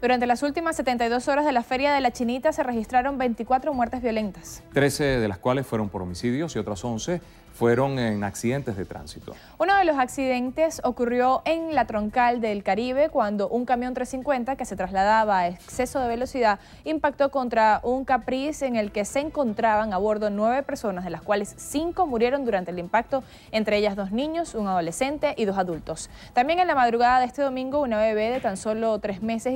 Durante las últimas 72 horas de la Feria de la Chinita se registraron 24 muertes violentas. 13 de las cuales fueron por homicidios y otras 11 fueron en accidentes de tránsito. Uno de los accidentes ocurrió en la troncal del Caribe cuando un camión 350 que se trasladaba a exceso de velocidad impactó contra un Caprice en el que se encontraban a bordo nueve personas, de las cuales cinco murieron durante el impacto, entre ellas dos niños, un adolescente y dos adultos. También en la madrugada de este domingo, una bebé de tan solo tres meses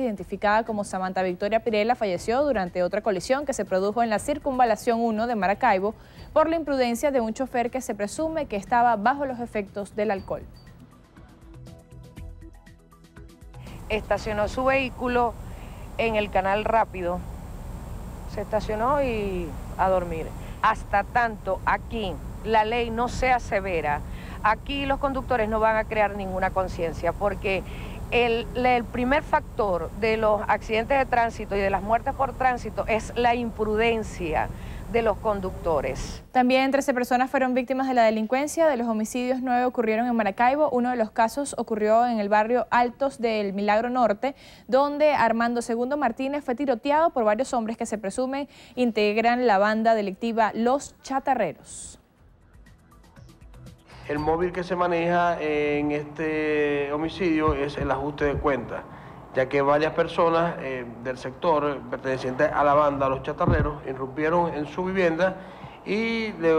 como Samantha Victoria Pirela falleció durante otra colisión que se produjo en la circunvalación 1 de Maracaibo por la imprudencia de un chofer que se presume que estaba bajo los efectos del alcohol. Estacionó su vehículo en el canal rápido, se estacionó y a dormir. Hasta tanto aquí la ley no sea severa, aquí los conductores no van a crear ninguna conciencia porque el, primer factor de los accidentes de tránsito y de las muertes por tránsito es la imprudencia de los conductores. También 13 personas fueron víctimas de la delincuencia. De los homicidios, nueve ocurrieron en Maracaibo. Uno de los casos ocurrió en el barrio Altos del Milagro Norte, donde Armando Segundo Martínez fue tiroteado por varios hombres que se presumen integran la banda delictiva Los Chatarreros. El móvil que se maneja en este homicidio es el ajuste de cuentas ya que varias personas eh, del sector pertenecientes a la banda Los Chatarreros irrumpieron en su vivienda y le,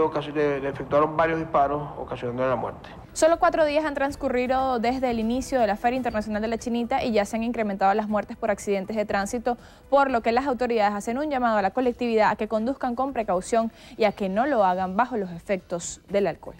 efectuaron varios disparos ocasionando la muerte. Solo cuatro días han transcurrido desde el inicio de la Feria Internacional de la Chinita y ya se han incrementado las muertes por accidentes de tránsito, por lo que las autoridades hacen un llamado a la colectividad a que conduzcan con precaución y a que no lo hagan bajo los efectos del alcohol.